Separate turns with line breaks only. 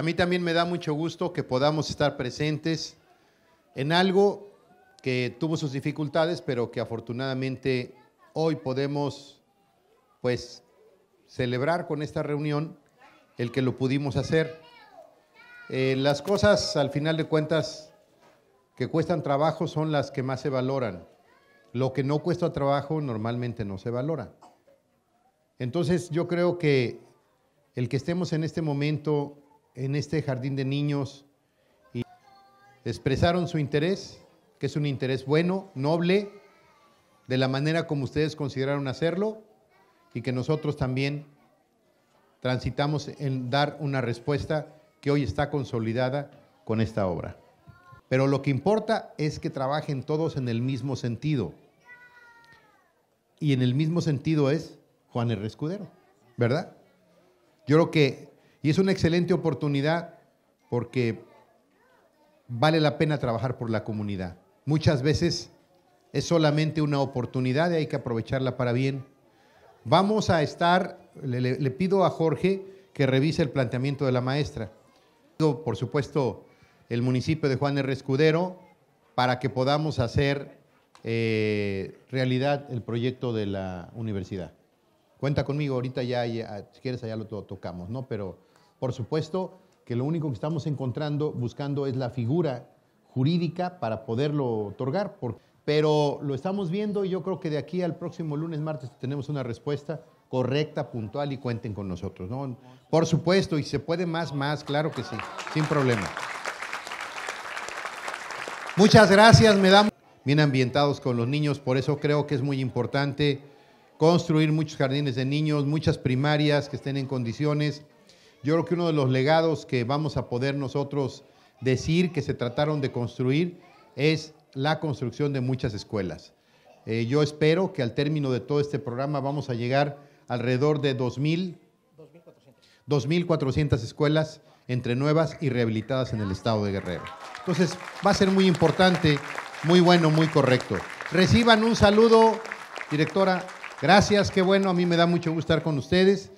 A mí también me da mucho gusto que podamos estar presentes en algo que tuvo sus dificultades, pero que afortunadamente hoy podemos pues celebrar con esta reunión el que lo pudimos hacer. Eh, las cosas, al final de cuentas, que cuestan trabajo son las que más se valoran. Lo que no cuesta trabajo normalmente no se valora. Entonces yo creo que el que estemos en este momento, en este jardín de niños, y expresaron su interés, que es un interés bueno, noble, de la manera como ustedes consideraron hacerlo, y que nosotros también transitamos en dar una respuesta que hoy está consolidada con esta obra. Pero lo que importa es que trabajen todos en el mismo sentido. Y en el mismo sentido es Juan R. Escudero, ¿verdad? Yo creo que, y es una excelente oportunidad porque vale la pena trabajar por la comunidad. Muchas veces es solamente una oportunidad y hay que aprovecharla para bien. Vamos a estar, le, pido a Jorge que revise el planteamiento de la maestra. Por supuesto, el municipio de Juan R. Escudero para que podamos hacer eh, realidad el proyecto de la universidad. Cuenta conmigo, ahorita ya, si quieres allá lo tocamos, ¿no? Pero por supuesto que lo único que estamos encontrando, buscando es la figura jurídica para poderlo otorgar, pero lo estamos viendo y yo creo que de aquí al próximo lunes, martes tenemos una respuesta correcta, puntual y cuenten con nosotros, ¿no? Por supuesto, y se puede más, más, claro que sí, sin problema. Muchas gracias, me da bien ambientados con los niños, por eso creo que es muy importante construir muchos jardines de niños, muchas primarias que estén en condiciones. Yo creo que uno de los legados que vamos a poder nosotros decir que se trataron de construir es la construcción de muchas escuelas. Eh, yo espero que al término de todo este programa vamos a llegar alrededor de 2.000, 2.400 escuelas entre nuevas y rehabilitadas en el estado de Guerrero. Entonces, va a ser muy importante, muy bueno, muy correcto. Reciban un saludo, directora. Gracias, qué bueno, a mí me da mucho gusto estar con ustedes.